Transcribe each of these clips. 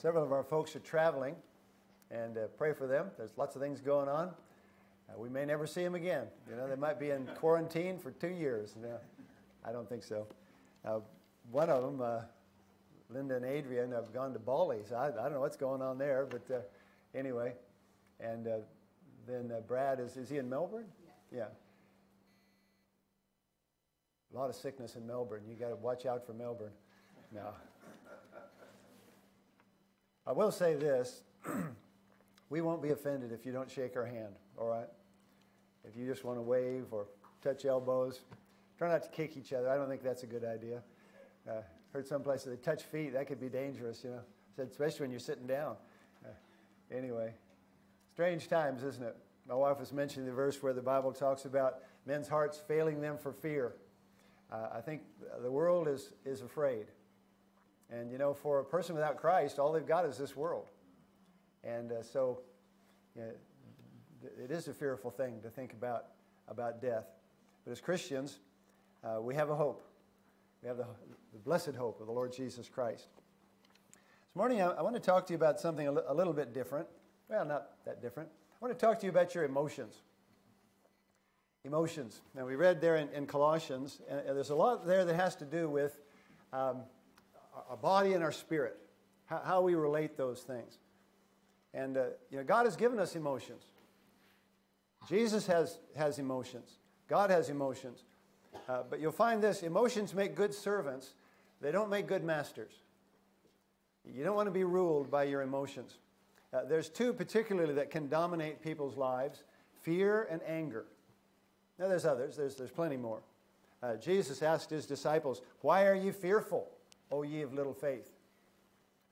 several of our folks are traveling, and uh, pray for them. There's lots of things going on. Uh, we may never see them again. You know, they might be in quarantine for two years. No, I don't think so. Uh, one of them, uh, Linda and Adrian, have gone to Bali, so I, I don't know what's going on there, but uh, anyway. And uh, then Brad, is, is he in Melbourne? Yeah. A lot of sickness in Melbourne. You got to watch out for Melbourne. No. I will say this we won't be offended if you don't shake our hand, all right? If you just want to wave or touch elbows, try not to kick each other. I don't think that's a good idea. Uh, heard some places they touch feet, that could be dangerous, you know, especially when you're sitting down. Uh, anyway, strange times, isn't it? My wife was mentioning the verse where the Bible talks about men's hearts failing them for fear. Uh, I think the world is, is afraid. And, you know, for a person without Christ, all they've got is this world. And uh, so you know, it is a fearful thing to think about, about death. But as Christians, uh, we have a hope. We have the, the, blessed hope of the Lord Jesus Christ. This morning, I, I want to talk to you about something a, li- a little bit different. Well, not that different. I want to talk to you about your emotions. Emotions. Now, we read there in, in Colossians, and, there's a lot there that has to do with um, our body and our spirit, how, how we relate those things. And uh, you know, God has given us emotions. Jesus has, has emotions. God has emotions. Uh, but you'll find this emotions make good servants, they don't make good masters. You don't want to be ruled by your emotions. Uh, there's two particularly that can dominate people's lives fear and anger. Now, there's others, there's, there's plenty more. Uh, Jesus asked his disciples, Why are you fearful? O ye of little faith.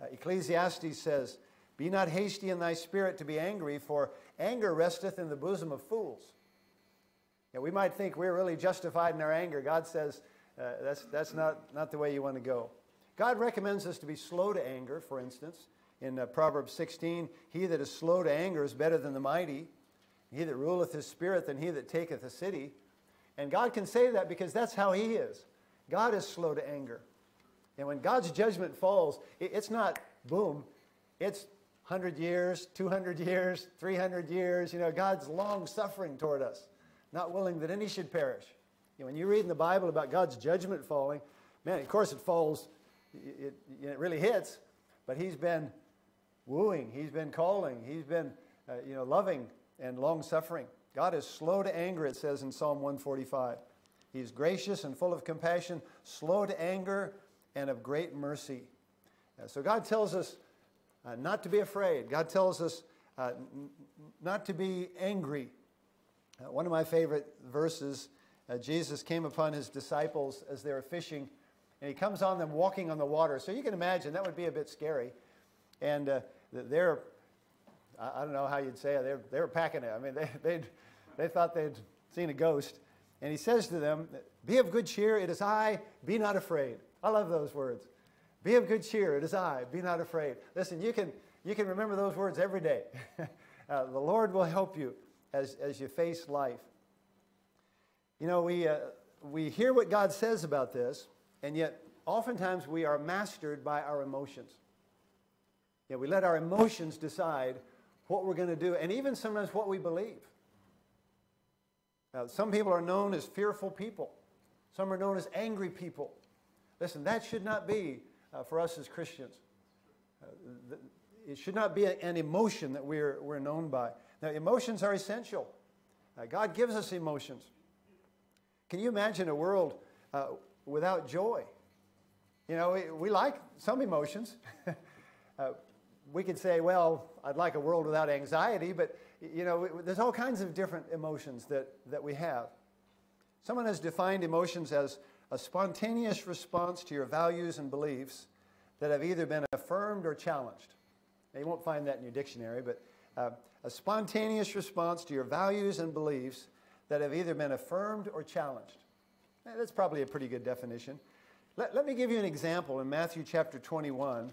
Uh, Ecclesiastes says, Be not hasty in thy spirit to be angry, for anger resteth in the bosom of fools. Yeah, we might think we're really justified in our anger. God says uh, that's, that's not, not the way you want to go. God recommends us to be slow to anger, for instance. In uh, Proverbs 16, he that is slow to anger is better than the mighty. He that ruleth his spirit than he that taketh a city. And God can say that because that's how he is. God is slow to anger. And when God's judgment falls, it's not boom, it's 100 years, 200 years, 300 years. You know, God's long suffering toward us, not willing that any should perish. You know, when you read in the Bible about God's judgment falling, man, of course it falls, it, it, it really hits, but He's been wooing, He's been calling, He's been, uh, you know, loving and long suffering. God is slow to anger, it says in Psalm 145. He's gracious and full of compassion, slow to anger, and of great mercy. Uh, so God tells us uh, not to be afraid. God tells us uh, not to be angry. Uh, one of my favorite verses uh, Jesus came upon his disciples as they were fishing, and he comes on them walking on the water. So you can imagine that would be a bit scary. And uh, they're, I don't know how you'd say it, they're, they were packing it. I mean, they, they they thought they'd seen a ghost. And he says to them, Be of good cheer, it is I, be not afraid. I love those words. Be of good cheer, it is I, be not afraid. Listen, you can, you can remember those words every day. uh, the Lord will help you as, as you face life. You know, we, uh, we hear what God says about this, and yet oftentimes we are mastered by our emotions. Yeah, we let our emotions decide what we're going to do, and even sometimes what we believe. Now, some people are known as fearful people. Some are known as angry people. Listen, that should not be uh, for us as Christians. Uh, it should not be a, an emotion that we're, we're known by. Now, emotions are essential. Uh, God gives us emotions. Can you imagine a world uh, without joy? You know, we, we like some emotions. Uh, we could say, well, I'd like a world without anxiety, but, you know, there's all kinds of different emotions that, that we have. Someone has defined emotions as a spontaneous response to your values and beliefs that have either been affirmed or challenged. Now, you won't find that in your dictionary, but uh, a spontaneous response to your values and beliefs that have either been affirmed or challenged. Now, that's probably a pretty good definition. Let, let me give you an example in Matthew chapter 21.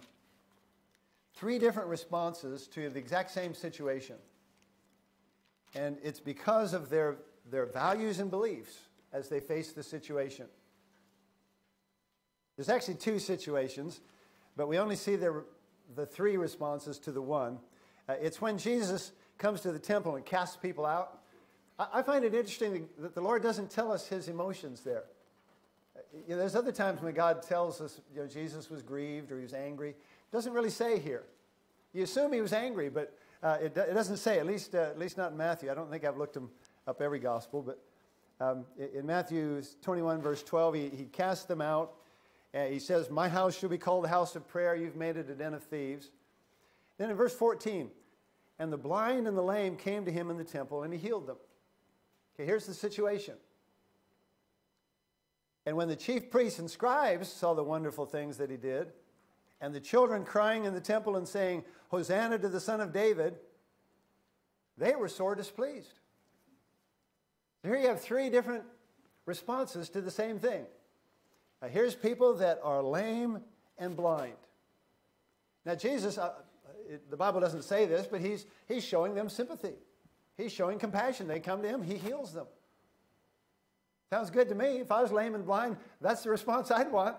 Three different responses to the exact same situation. And it's because of their, their values and beliefs as they face the situation. There's actually two situations, but we only see their the three responses to the one. Uh, it's when Jesus comes to the temple and casts people out. I, I find it interesting that the Lord doesn't tell us his emotions there. Uh, you know, there's other times when God tells us, you know, Jesus was grieved or he was angry. It doesn't really say here. You assume he was angry, but uh, it, it, doesn't say, at least, uh, at least not in Matthew. I don't think I've looked him up every gospel, but um, in Matthew 21, verse 12, he, he casts them out. He says, My house shall be called the house of prayer. You've made it a den of thieves. Then in verse 14, and the blind and the lame came to him in the temple, and he healed them. Okay, here's the situation. And when the chief priests and scribes saw the wonderful things that he did, and the children crying in the temple and saying, Hosanna to the Son of David, they were sore displeased. Here you have three different responses to the same thing. Now, here's people that are lame and blind. Now, Jesus, uh, it, the Bible doesn't say this, but he's, he's showing them sympathy. He's showing compassion. They come to him, he heals them. Sounds good to me. If I was lame and blind, that's the response I'd want.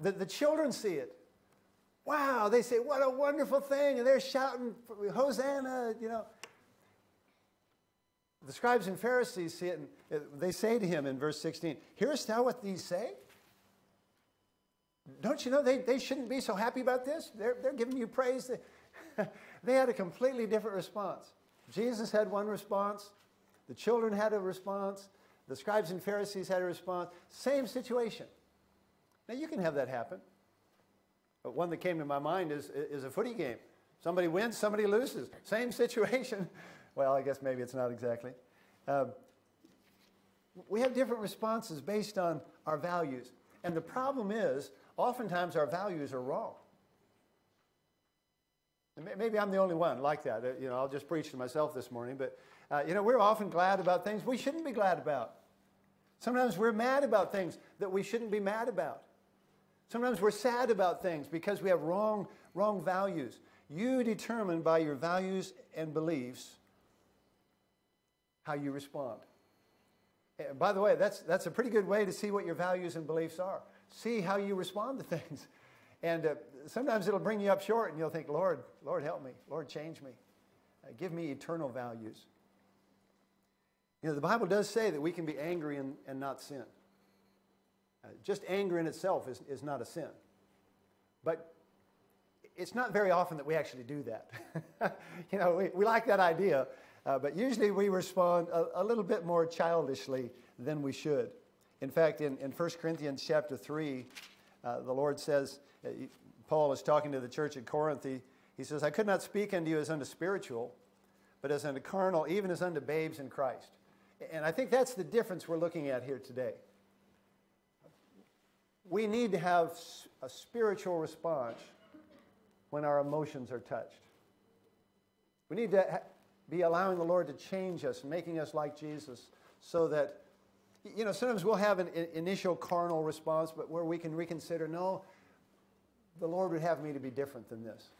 The, the children see it. Wow, they say, what a wonderful thing. And they're shouting, Hosanna, you know the scribes and Pharisees see it, and uh, they say to him in verse 16, Hearest thou what these say? Don't you know they, they shouldn't be so happy about this? They're, they're giving you praise. They, they had a completely different response. Jesus had one response, the children had a response, the scribes and Pharisees had a response. Same situation. Now, you can have that happen. But one that came to my mind is, is a footy game. Somebody wins, somebody loses. Same situation. Well, I guess maybe it's not exactly. Uh, we have different responses based on our values. And the problem is, oftentimes our values are wrong. Maybe I'm the only one like that. Uh, you know, I'll just preach to myself this morning. But, uh, you know, we're often glad about things we shouldn't be glad about. Sometimes we're mad about things that we shouldn't be mad about. Sometimes we're sad about things because we have wrong, wrong values. You determine by your values and beliefs how you respond. And by the way, that's, that's a pretty good way to see what your values and beliefs are. See how you respond to things. And uh, sometimes it'll bring you up short, and you'll think, Lord, Lord, help me. Lord, change me. Uh, give me eternal values. You know, the Bible does say that we can be angry and, and not sin. Uh, just anger in itself is, is not a sin. But it's not very often that we actually do that. you know, we, we like that idea, uh, but usually we respond a, a, little bit more childishly than we should. In fact, in, in 1 Corinthians chapter 3, uh, the Lord says, uh, Paul is talking to the church at Corinth. He, he says, I could not speak unto you as unto spiritual, but as unto carnal, even as unto babes in Christ. And I think that's the difference we're looking at here today. We need to have a spiritual response when our emotions are touched. We need to be allowing the Lord to change us, making us like Jesus, so that, you know, sometimes we'll have an initial carnal response, but where we can reconsider, no, the Lord would have me to be different than this.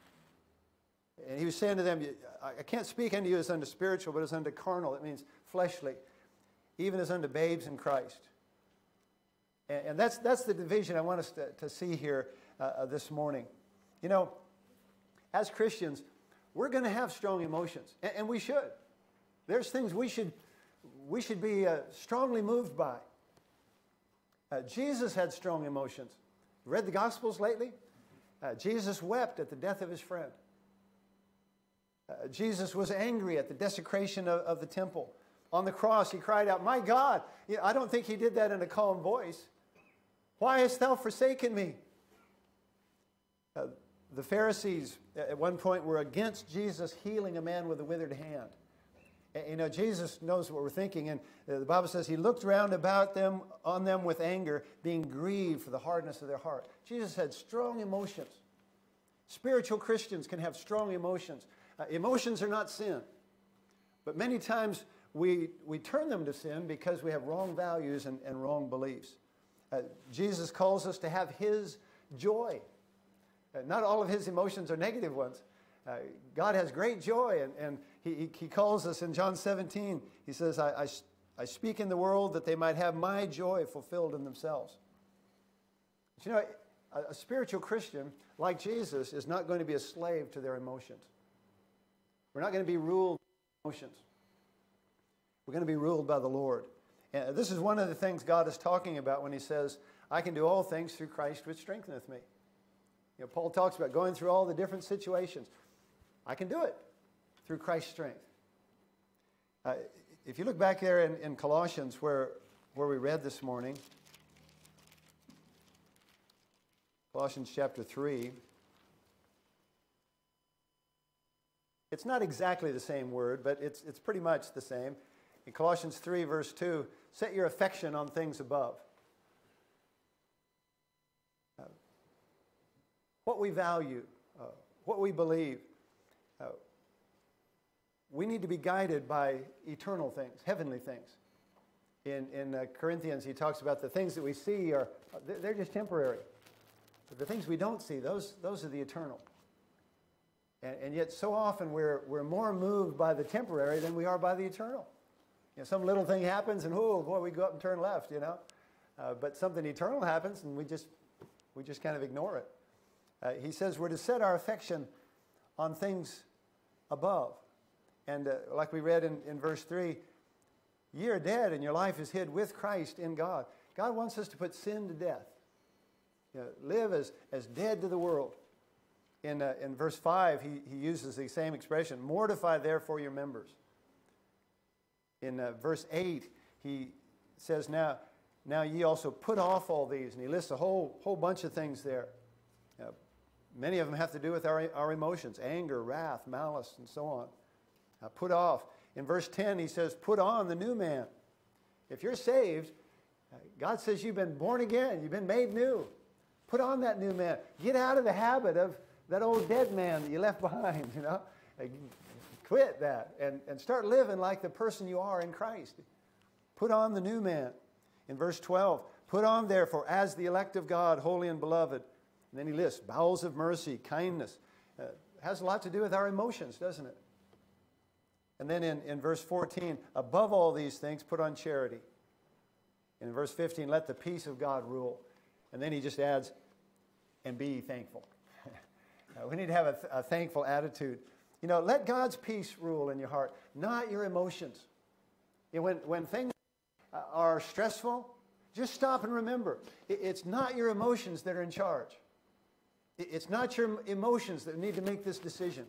And he was saying to them, I can't speak unto you as unto spiritual, but as unto carnal. It means fleshly, even as unto babes in Christ. And, that's, that's the division I want us to, to see here uh, uh this morning. You know, as Christians, we're going to have strong emotions, and, and, we should. There's things we should, we should be uh, strongly moved by. Uh, Jesus had strong emotions. Read the Gospels lately? Uh, Jesus wept at the death of his friend. Uh, Jesus was angry at the desecration of, of, the temple. On the cross, he cried out, My God! You know, I don't think he did that in a calm voice. Why hast thou forsaken me? Uh, the Pharisees at one point were against Jesus healing a man with a withered hand. You know, Jesus knows what we're thinking, and the Bible says he looked round about them on them with anger, being grieved for the hardness of their heart. Jesus had strong emotions. Spiritual Christians can have strong emotions. Uh, emotions are not sin, but many times we, we turn them to sin because we have wrong values and, and wrong beliefs. Uh, Jesus calls us to have his joy. Uh, not all of his emotions are negative ones. Uh, God has great joy, and, and he, he calls us in John 17, he says, I, I, I speak in the world that they might have my joy fulfilled in themselves. But you know, a, a spiritual Christian, like Jesus, is not going to be a slave to their emotions. We're not going to be ruled by emotions. We're going to be ruled by the Lord. And this is one of the things God is talking about when he says, I can do all things through Christ which strengtheneth me. You know, Paul talks about going through all the different situations. I can do it through Christ's strength. Uh, if you look back there in, in Colossians where, where we read this morning, Colossians chapter 3, it's not exactly the same word, but it's, it's pretty much the same. In Colossians 3, verse 2, set your affection on things above. Uh, what we value, uh, what we believe, uh, we need to be guided by eternal things, heavenly things. In, in uh, Corinthians, he talks about the things that we see are they're just temporary. But the things we don't see, those, those are the eternal. And, and yet, so often we're, we're more moved by the temporary than we are by the eternal. You know, some little thing happens, and oh boy, we go up and turn left, you know. Uh, but something eternal happens, and we just we just kind of ignore it. Uh, he says we're to set our affection on things above, and uh, like we read in, in verse three, you're dead, and your life is hid with Christ in God. God wants us to put sin to death. You know, live as, as dead to the world. In, uh, in verse 5, he, he uses the same expression mortify therefore your members in uh, verse 8, he says, now, now ye also put off all these. And he lists a whole, whole bunch of things there. Uh, many of them have to do with our, our emotions anger, wrath, malice, and so on. Uh, put off. In verse 10, he says, put on the new man. If you're saved, God says you've been born again, you've been made new. Put on that new man. Get out of the habit of that old dead man that you left behind, you know. Quit that and, and start living like the person you are in Christ. Put on the new man. In verse 12, put on therefore as the elect of God, holy and beloved. And then he lists bowels of mercy, kindness. Uh, has a lot to do with our emotions, doesn't it? And then in, in verse 14, above all these things, put on charity. And In verse 15, let the peace of God rule. And then he just adds, and be thankful. uh, we need to have a, th- a thankful attitude. You know, let God's peace rule in your heart, not your emotions. You know, when, when things are stressful, just stop and remember it's not your emotions that are in charge. It's not your emotions that need to make this decision.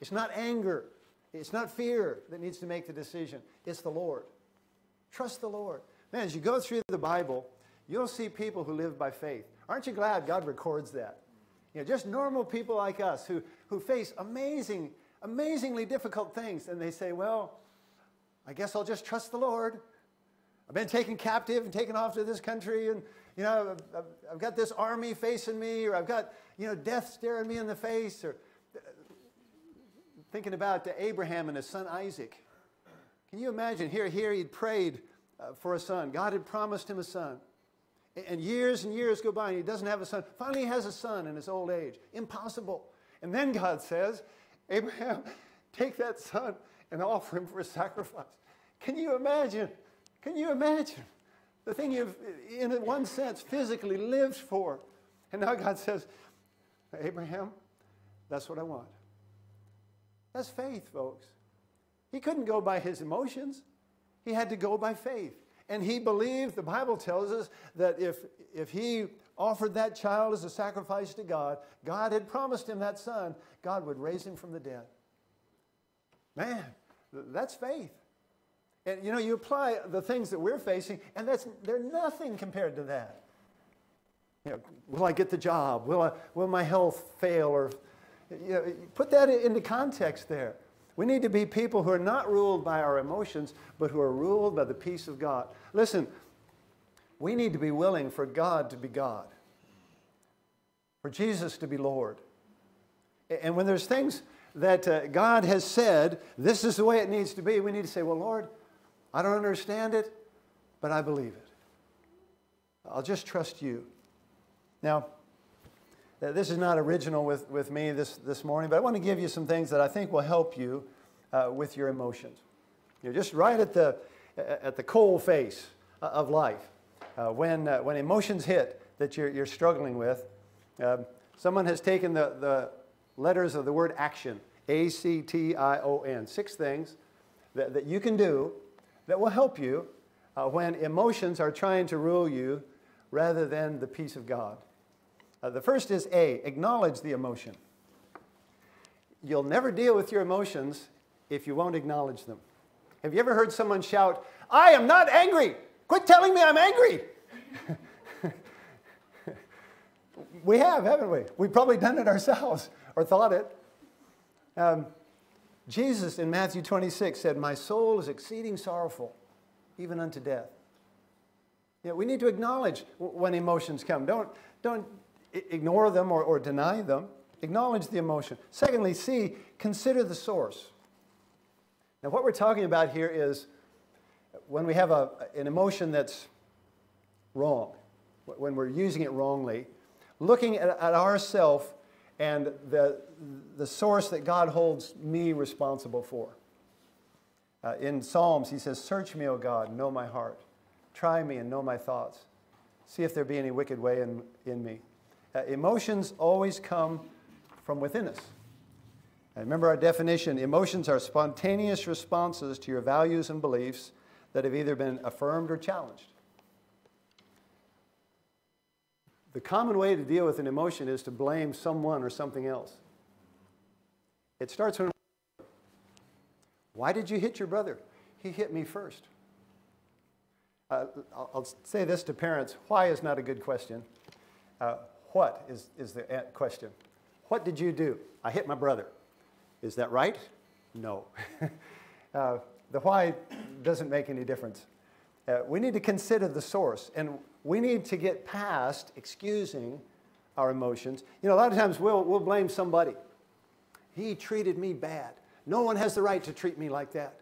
It's not anger. It's not fear that needs to make the decision. It's the Lord. Trust the Lord. Man, as you go through the Bible, you'll see people who live by faith. Aren't you glad God records that? You know, just normal people like us who, who face amazing, amazingly difficult things, and they say, Well, I guess I'll just trust the Lord. I've been taken captive and taken off to this country, and you know, I've, I've got this army facing me, or I've got you know death staring me in the face, or thinking about Abraham and his son Isaac. Can you imagine? Here, here he'd prayed uh, for a son. God had promised him a son. And years and years go by and he doesn't have a son. Finally, he has a son in his old age. Impossible. And then God says, Abraham, take that son and offer him for a sacrifice. Can you imagine? Can you imagine? The thing you've, in one sense, physically lived for. And now God says, Abraham, that's what I want. That's faith, folks. He couldn't go by his emotions, he had to go by faith. And he believed, the Bible tells us, that if, if he offered that child as a sacrifice to God, God had promised him that son, God would raise him from the dead. Man, that's faith. And you know, you apply the things that we're facing, and that's they're nothing compared to that. You know, will I get the job? Will, I, will my health fail? Or you know, put that into context there. We need to be people who are not ruled by our emotions, but who are ruled by the peace of God. Listen, we need to be willing for God to be God, for Jesus to be Lord. And when there's things that uh, God has said, this is the way it needs to be, we need to say, Well, Lord, I don't understand it, but I believe it. I'll just trust you. Now, this is not original with, with me this, this morning, but I want to give you some things that I think will help you uh, with your emotions. You're just right at the, at the cold face of life. Uh, when, uh, when emotions hit that you're, you're struggling with, Um, someone has taken the, the letters of the word action, A C T I O N, six things that, that you can do that will help you uh, when emotions are trying to rule you rather than the peace of God. Uh, the first is A, acknowledge the emotion. You'll never deal with your emotions if you won't acknowledge them. Have you ever heard someone shout, I am not angry? Quit telling me I'm angry. we have, haven't we? We've probably done it ourselves or thought it. Um, Jesus in Matthew 26 said, My soul is exceeding sorrowful, even unto death. Know, we need to acknowledge when emotions come. Don't, don't ignore them or, or deny them. Acknowledge the emotion. Secondly, C, consider the source. Now, what we're talking about here is when we have a, an emotion that's wrong, when we're using it wrongly, looking at, at ourself and the, the source that God holds me responsible for. Uh, in Psalms, he says, Search me, O God, know my heart. Try me and know my thoughts. See if there be any wicked way in, in me. Uh, emotions always come from within us. Remember our definition emotions are spontaneous responses to your values and beliefs that have either been affirmed or challenged. The common way to deal with an emotion is to blame someone or something else. It starts with, why did you hit your brother? He hit me first. Uh, I'll, say this to parents why is not a good question. Uh, what is, is the question? What did you do? I hit my brother. Is that right? No. uh, the why doesn't make any difference. Uh, we need to consider the source, and we need to get past excusing our emotions. You know, a lot of times we'll, we'll blame somebody. He treated me bad. No one has the right to treat me like that.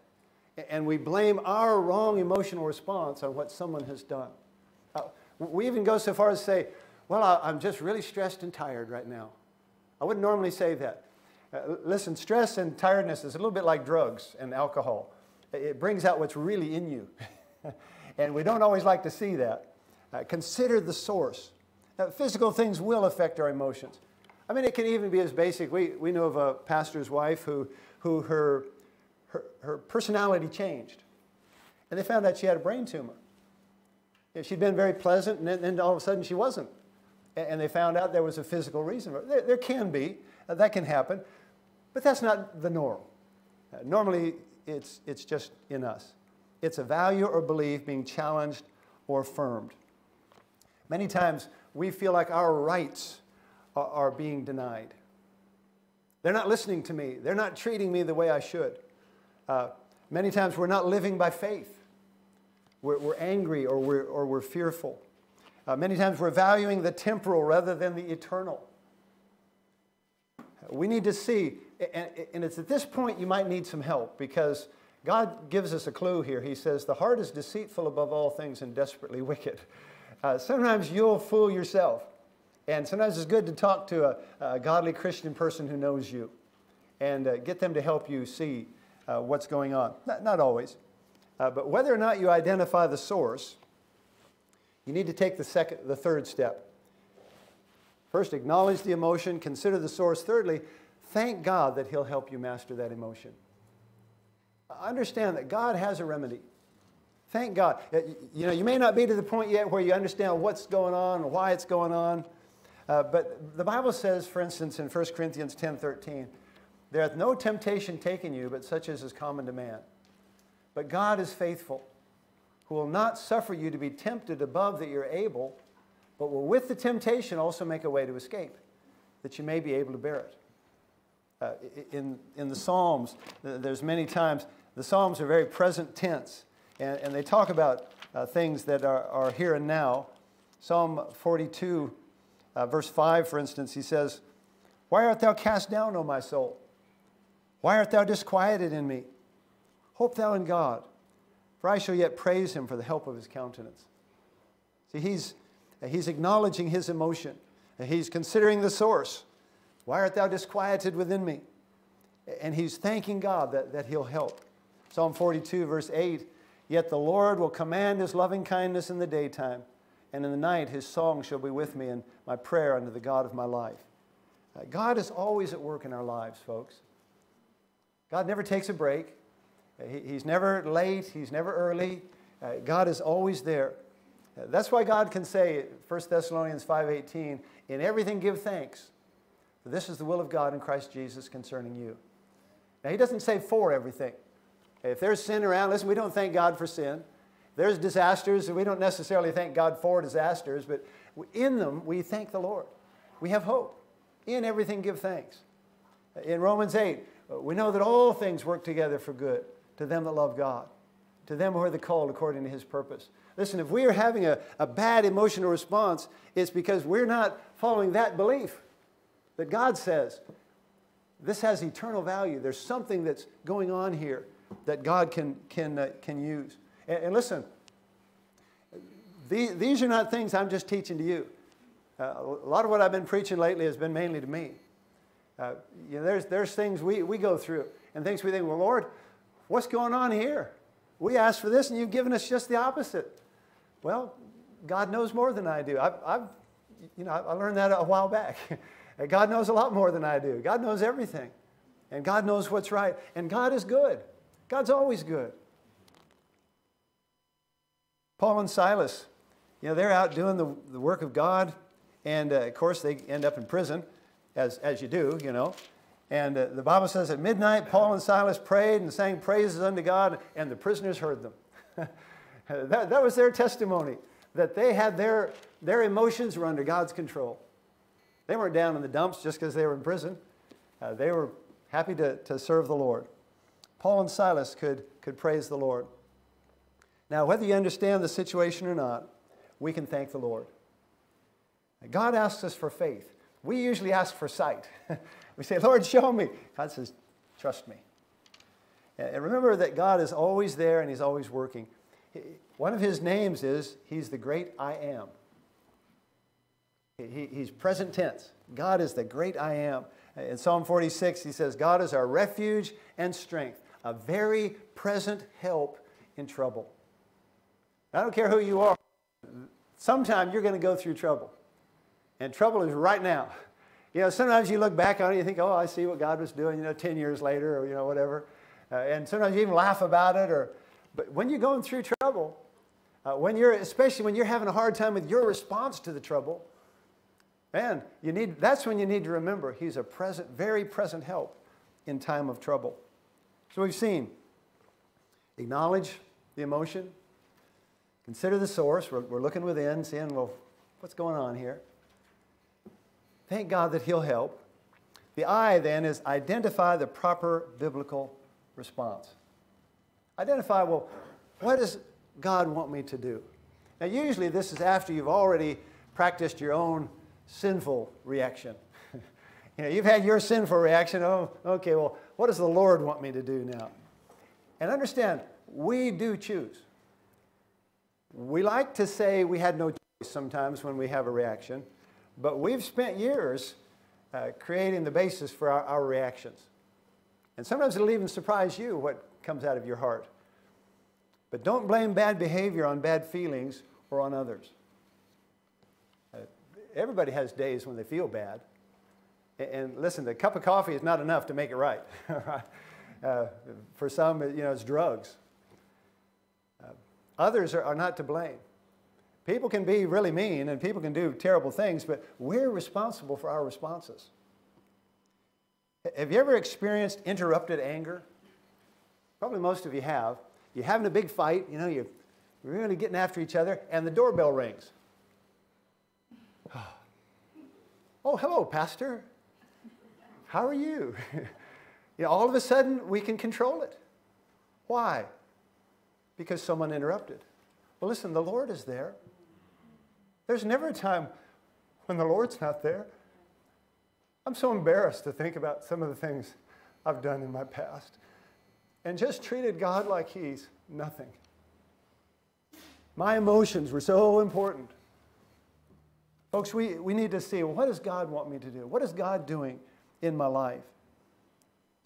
And we blame our wrong emotional response on what someone has done. Uh, we even go so far as to say, Well, I'm just really stressed and tired right now. I wouldn't normally say that. Uh, listen, stress and tiredness is a little bit like drugs and alcohol. It brings out what's really in you. and we don't always like to see that. Uh, consider the source. Now, physical things will affect our emotions. I mean, it can even be as basic. We, we know of a pastor's wife who, who her, her, her personality changed. And they found out she had a brain tumor. She'd been very pleasant, and then, then, all of a sudden she wasn't. And they found out there was a physical reason. There, there can be, uh, that can happen, but that's not the norm. Uh, normally, it's, it's just in us. It's a value or belief being challenged or affirmed. Many times we feel like our rights are, are being denied. They're not listening to me. They're not treating me the way I should. Uh, many times we're not living by faith. We're, we're angry or we're, or we're fearful. Uh, many times we're valuing the temporal rather than the eternal. We need to see, and, and it's at this point you might need some help because God gives us a clue here. He says, The heart is deceitful above all things and desperately wicked. Uh, sometimes you'll fool yourself. And sometimes it's good to talk to a, a godly Christian person who knows you and uh, get them to help you see uh, what's going on. Not, not always. Uh, but whether or not you identify the source, you need to take the, second, the third step. First, acknowledge the emotion, consider the source. Thirdly, thank God that He'll help you master that emotion. Understand that God has a remedy. Thank God. You know, you may not be to the point yet where you understand what's going on and why it's going on. Uh, but the Bible says, for instance, in 1 Corinthians 10 13, there hath no temptation taken you, but such as is common to man. But God is faithful, who will not suffer you to be tempted above that you're able, but will with the temptation also make a way to escape, that you may be able to bear it. Uh, in, in the Psalms, there's many times, the Psalms are very present tense, and, and they talk about uh, things that are, are here and now. Psalm 42 uh, verse 5, for instance, he says, Why art thou cast down, O my soul? Why art thou disquieted in me? Hope thou in God, for I shall yet praise him for the help of his countenance. See, he's, he's acknowledging his emotion, he's considering the source. Why art thou disquieted within me? And he's thanking God that, that he'll help. Psalm 42, verse 8 Yet the Lord will command his loving kindness in the daytime and in the night his song shall be with me, and my prayer unto the God of my life. Uh, God is always at work in our lives, folks. God never takes a break. Uh, he, he's never late, he's never early. Uh, God is always there. That's why God can say, 1 Thessalonians 5.18, in everything give thanks, for this is the will of God in Christ Jesus concerning you. Now, he doesn't say for everything. If there's sin around, listen, we don't thank God for sin. There's disasters, and we don't necessarily thank God for disasters, but in them we thank the Lord. We have hope. In everything, give thanks. In Romans 8, we know that all things work together for good to them that love God, to them who are the called according to his purpose. Listen, if we are having a, a bad emotional response, it's because we're not following that belief that God says this has eternal value. There's something that's going on here that God can, can, uh, can use. And, and listen, the, these are not things I'm just teaching to you. Uh, a lot of what I've been preaching lately has been mainly to me. Uh, you know, there's, there's things we, we go through and things we think, well, Lord, what's going on here? We asked for this and you've given us just the opposite. Well, God knows more than I do. I've, I've you know, I learned that a while back. God knows a lot more than I do. God knows everything. And God knows what's right. And God is good. God's always good. Paul and Silas, you know, they're out doing the, the work of God. And uh, of course, they end up in prison, as, as you do, you know. And uh, the Bible says at midnight, Paul and Silas prayed and sang praises unto God, and the prisoners heard them. that, that was their testimony, that they had their, their emotions were under God's control. They weren't down in the dumps just because they were in prison. Uh, they were happy to, to serve the Lord. Paul and Silas could, could praise the Lord. Now, whether you understand the situation or not, we can thank the Lord. God asks us for faith. We usually ask for sight. we say, Lord, show me. God says, trust me. And remember that God is always there and He's always working. One of His names is He's the great I am. He, he's present tense. God is the great I am. In Psalm 46, he says, God is our refuge and strength, a very present help in trouble. I don't care who you are, sometime you're going to go through trouble. And trouble is right now. You know, sometimes you look back on it and you think, oh, I see what God was doing, you know, 10 years later or, you know, whatever. Uh, and sometimes you even laugh about it. Or, but when you're going through trouble, uh, when you're, especially when you're having a hard time with your response to the trouble, man, you need, that's when you need to remember He's a present, very present help in time of trouble. So we've seen acknowledge the emotion, consider the source. We're, we're looking within, seeing, well, what's going on here? Thank God that He'll help. The I then is identify the proper biblical response. Identify, well, what does God want me to do? Now, usually this is after you've already practiced your own sinful reaction. You know, you've had your sinful reaction. Oh, okay, well, what does the Lord want me to do now? And understand, we do choose. We like to say we had no choice sometimes when we have a reaction. But we've spent years uh, creating the basis for our, our reactions. And sometimes it'll even surprise you what comes out of your heart. But don't blame bad behavior on bad feelings or on others. Uh, everybody has days when they feel bad. And, listen, the cup of coffee is not enough to make it right. uh, for some, you know, it's drugs. Uh, others are, are not to blame. People can be really mean and people can do terrible things, but we're responsible for our responses. Have you ever experienced interrupted anger? Probably most of you have. You're having a big fight, you know, you're really getting after each other, and the doorbell rings. oh, hello, Pastor. How are you? you know, all of a sudden, we can control it. Why? Because someone interrupted. Well, listen, the Lord is there. There's never a time when the Lord's not there. I'm so embarrassed to think about some of the things I've done in my past and just treated God like He's nothing. My emotions were so important. Folks, we, we need to see what does God want me to do? What is God doing in my life?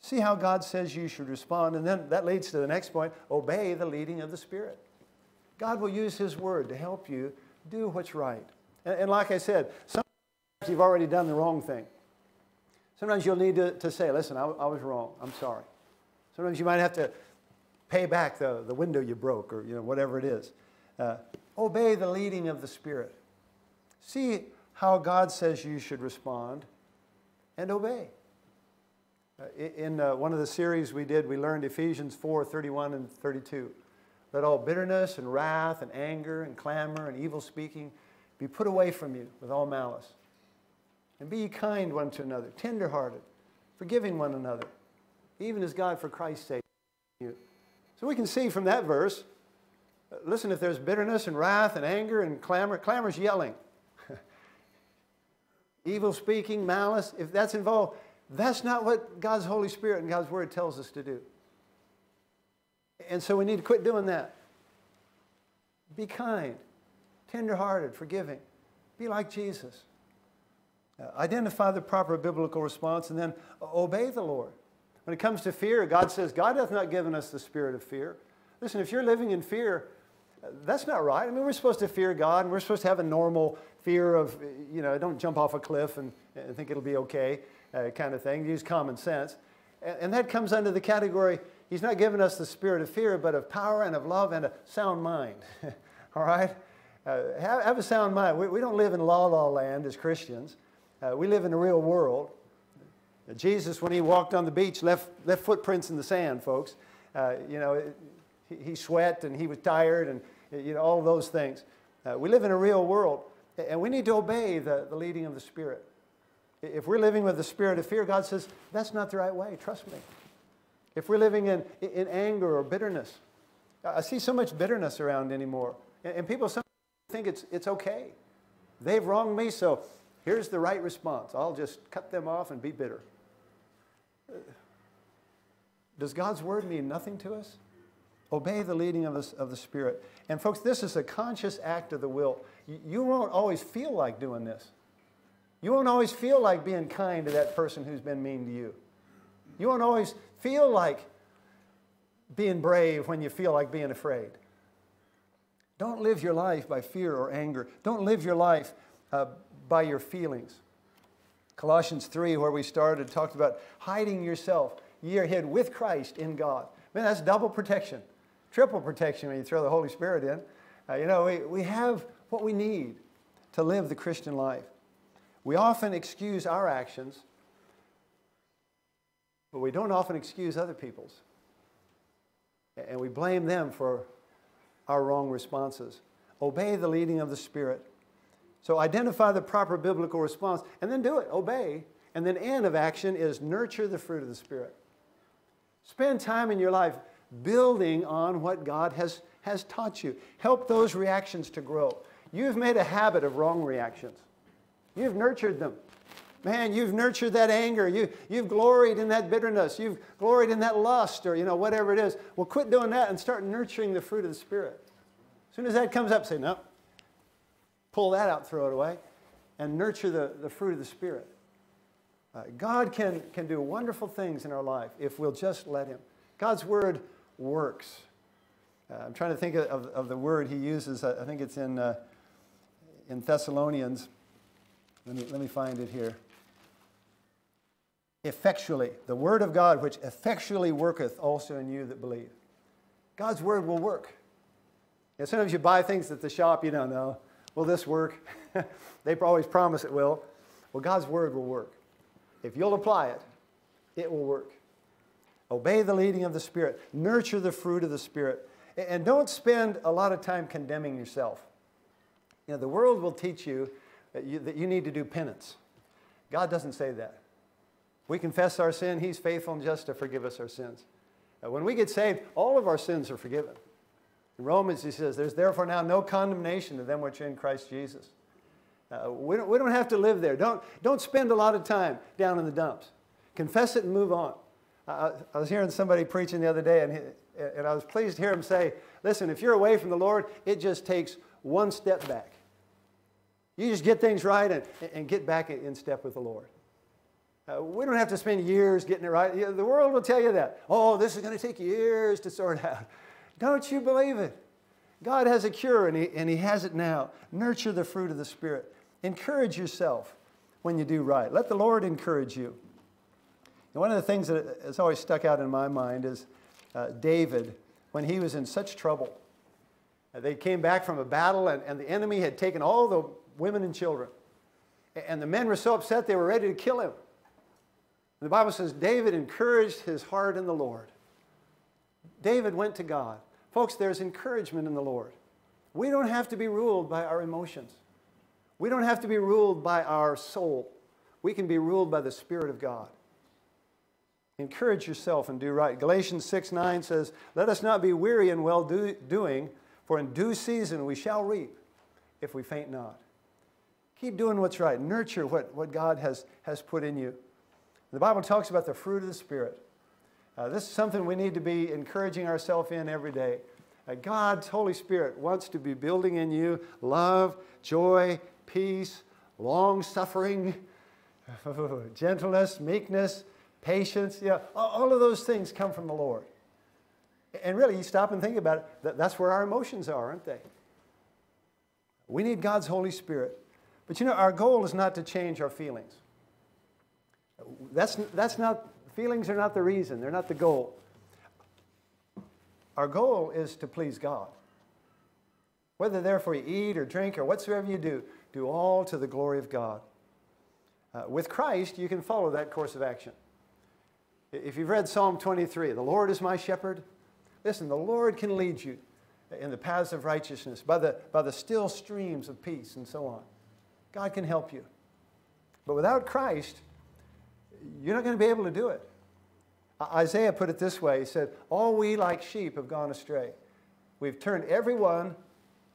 See how God says you should respond. And then that leads to the next point obey the leading of the Spirit. God will use His word to help you do what's right. And, and like I said, sometimes you've already done the wrong thing. Sometimes you'll need to, to say, listen, I, I was wrong. I'm sorry. Sometimes you might have to pay back the, the window you broke or you know, whatever it is. Uh, obey the leading of the Spirit. See how God says you should respond and obey. Uh, in uh, one of the series we did, we learned Ephesians 4 31 and 32. Let all bitterness and wrath and anger and clamor and evil speaking be put away from you with all malice. And be kind one to another, tenderhearted, forgiving one another, even as God for Christ's sake you. So we can see from that verse uh, listen, if there's bitterness and wrath and anger and clamor, clamor's yelling. Evil speaking, malice, if that's involved, that's not what God's Holy Spirit and God's Word tells us to do. And so we need to quit doing that. Be kind, tenderhearted, forgiving. Be like Jesus. Uh, identify the proper biblical response and then obey the Lord. When it comes to fear, God says, God hath not given us the spirit of fear. Listen, if you're living in fear, that's not right. I mean, we're supposed to fear God, and we're supposed to have a normal fear of, you know, don't jump off a cliff and, and think it'll be okay uh, kind of thing. Use common sense. And, and that comes under the category, He's not giving us the spirit of fear, but of power and of love and a sound mind. All right? Uh, have, have, a sound mind. We, we, don't live in la la land as Christians. Uh, we live in the real world. Jesus, when he walked on the beach, left, left footprints in the sand, folks. Uh, you know, he, he, sweat and he was tired and you know, all those things. Uh, we live in a real world, and we need to obey the, the leading of the Spirit. If we're living with the spirit of fear, God says, that's not the right way. Trust me. If we're living in, in anger or bitterness, I see so much bitterness around anymore. And, and people sometimes think it's, it's okay. They've wronged me, so here's the right response. I'll just cut them off and be bitter. Does God's word mean nothing to us? Obey the leading of the, of the Spirit. And, folks, this is a conscious act of the will. You, won't always feel like doing this. You won't always feel like being kind to that person who's been mean to you. You won't always feel like being brave when you feel like being afraid. Don't live your life by fear or anger. Don't live your life uh, by your feelings. Colossians 3, where we started, talked about hiding yourself. You're hid with Christ in God. Man, that's double protection, triple protection when you throw the Holy Spirit in. Uh, you know, we, we have what we need to live the Christian life. We often excuse our actions, but we don't often excuse other people's. And we blame them for our wrong responses. Obey the leading of the Spirit. So identify the proper biblical response and then do it. Obey. And then end of action is nurture the fruit of the Spirit. Spend time in your life building on what God has, has taught you. Help those reactions to grow. You've made a habit of wrong reactions. You've nurtured them. Man, you've nurtured that anger. You, you've gloried in that bitterness. You've gloried in that lust or, you know, whatever it is. Well, quit doing that and start nurturing the fruit of the Spirit. As soon as that comes up, say, no. Pull that out, throw it away, and nurture the, the fruit of the Spirit. Uh, God can, can do wonderful things in our life if we'll just let Him. God's Word works. Uh, I'm trying to think of, of, the word He uses. I think it's in, uh, in Thessalonians. Let me, let me find it here. Effectually, the word of God, which effectually worketh also in you that believe. God's word will work. And sometimes you buy things at the shop, you don't know. Will this work? they always promise it will. Well, God's word will work. If you'll apply it, it will work. Obey the leading of the Spirit, nurture the fruit of the Spirit, and don't spend a lot of time condemning yourself. You know, the world will teach you that you, that you need to do penance. God doesn't say that. We confess our sin, He's faithful and just to forgive us our sins. when we get saved, all of our sins are forgiven. In Romans, he says, There's therefore now no condemnation to them which are in Christ Jesus. Uh, we, don't, we don't have to live there. Don't, don't spend a lot of time down in the dumps. Confess it and move on. I, I was hearing somebody preaching the other day, and, he, and I was pleased to hear him say, Listen, if you're away from the Lord, it just takes one step back. You just get things right and, and get back in step with the Lord. Uh, we don't have to spend years getting it right. The world will tell you that. Oh, this is going to take years to sort out. Don't you believe it? God has a cure and he, and he has it now. Nurture the fruit of the Spirit. Encourage yourself when you do right. Let the Lord encourage you. And one of the things that has always stuck out in my mind is uh, David, when he was in such trouble. Uh, they came back from a battle, and, and the enemy had taken all the women and children. And the men were so upset they were ready to kill him. And the Bible says David encouraged his heart in the Lord. David went to God. Folks, there's encouragement in the Lord. We don't have to be ruled by our emotions. We don't have to be ruled by our soul. We can be ruled by the Spirit of God. Encourage yourself and do right. Galatians 6 9 says, Let us not be weary in well do- doing, for in due season we shall reap if we faint not. Keep doing what's right. Nurture what, what God has, has put in you. The Bible talks about the fruit of the Spirit. Uh, this is something we need to be encouraging ourselves in every day. Uh, God's Holy Spirit wants to be building in you love, joy, peace, long suffering, gentleness, meekness, patience. Yeah, all of those things come from the Lord. And really, you stop and think about it, that's where our emotions are, aren't they? We need God's Holy Spirit. But you know, our goal is not to change our feelings. That's, that's not, feelings are not the reason, they're not the goal. Our goal is to please God. Whether therefore you eat or drink or whatsoever you do, do all to the glory of God. Uh, with Christ, you can follow that course of action. If you've read Psalm 23, the Lord is my shepherd, listen, the Lord can lead you in the paths of righteousness, by the, by the still streams of peace, and so on. God can help you. But without Christ, you're not going to be able to do it. Isaiah put it this way He said, All we like sheep have gone astray. We've turned everyone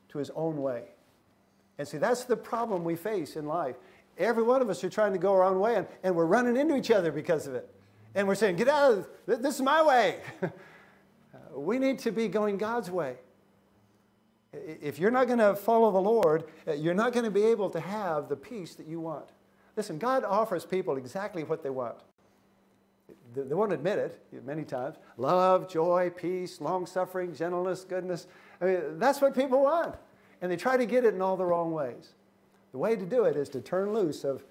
to his own way. And see, that's the problem we face in life. Every one of us are trying to go our own way, and, and we're running into each other because of it. And we're saying, Get out of this, this is my way. we need to be going God's way. If you're not going to follow the Lord, uh, you're not going to be able to have the peace that you want. Listen, God offers people exactly what they want. They won't admit it many times. Love, joy, peace, long suffering, gentleness, goodness. I mean, that's what people want. And they try to get it in all the wrong ways. The way to do it is to turn loose of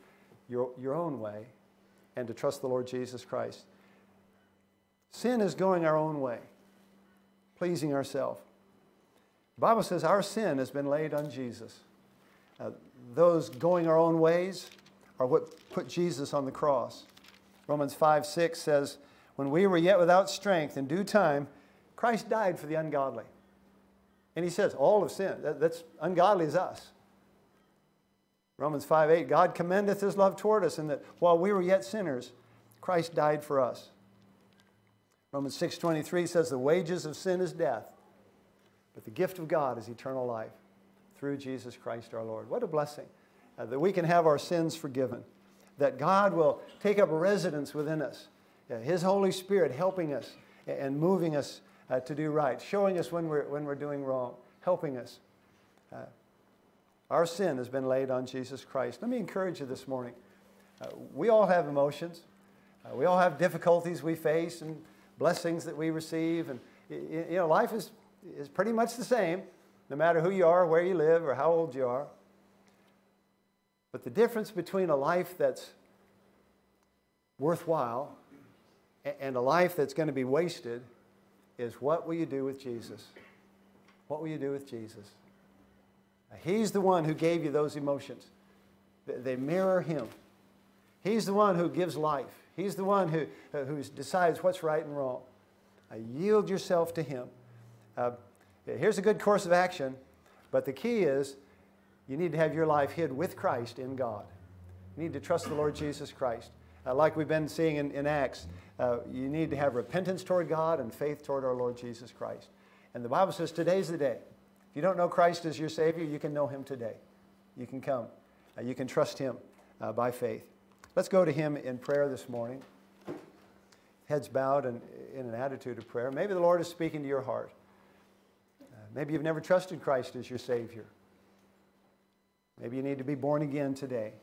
your, your own way and to trust the Lord Jesus Christ. Sin is going our own way, pleasing ourselves. The Bible says our sin has been laid on Jesus. Uh, those going our own ways are what put Jesus on the cross. Romans 5 6 says, When we were yet without strength, in due time, Christ died for the ungodly. And he says, All of sin. That, that's ungodly is us. Romans 5 8, God commendeth his love toward us, in that while we were yet sinners, Christ died for us. Romans 6 23 says, The wages of sin is death but the gift of God is eternal life through Jesus Christ our Lord. What a blessing uh, that we can have our sins forgiven, that God will take up residence within us, uh, His Holy Spirit helping us and moving us uh, to do right, showing us when we're, when we're doing wrong, helping us. Our sin has been laid on Jesus Christ. Let me encourage you this morning. Uh, we all have emotions. Uh, we all have difficulties we face and blessings that we receive. And, you know, life is is pretty much the same, no matter who you are, where you live, or how old you are. But the difference between a life that's worthwhile and a life that's going to be wasted is what will you do with Jesus? What will you do with Jesus? He's the one who gave you those emotions. They mirror him. He's the one who gives life. He's the one who, uh, who decides what's right and wrong. yield yourself to him. Uh, here's a good course of action, but the key is you need to have your life hid with Christ in God. You need to trust the Lord Jesus Christ. Uh, like we've been seeing in, in Acts, uh, you need to have repentance toward God and faith toward our Lord Jesus Christ. And the Bible says today's the day. You don't know Christ as your Savior, you can know Him today. You can come. Uh, you can trust Him uh, by faith. Let's go to Him in prayer this morning. Heads bowed and in an attitude of prayer. Maybe the Lord is speaking to your heart. Maybe you've never trusted Christ as your Savior. Maybe you need to be born again today.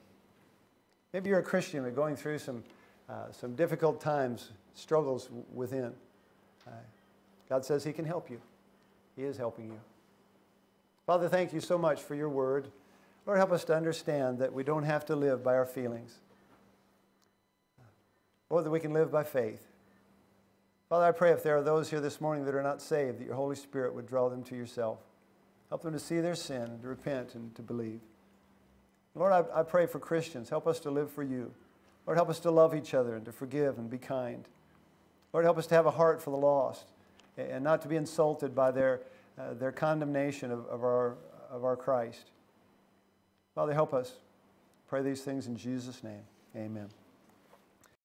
Maybe you're a Christian but going through some, uh, some difficult times, struggles within. Uh, God says He can help you. He is helping you. Father, thank you so much for your word. Lord, help us to understand that we don't have to live by our feelings, or that we can live by faith. Father, I pray if there are those here this morning that are not saved, that your Holy Spirit would draw them to yourself. Help them to see their sin to repent and to believe. Lord, I, I pray for Christians. Help us to live for you. Lord, help us to love each other and to forgive and be kind. Lord, help us to have a heart for the lost and not to be insulted by their, uh, their condemnation of, of, our, of our Christ. Father, help us. Pray these things in Jesus' name. Amen.